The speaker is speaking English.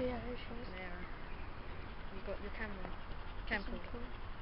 Yeah, there she is. There. You got your camera. Camcorder.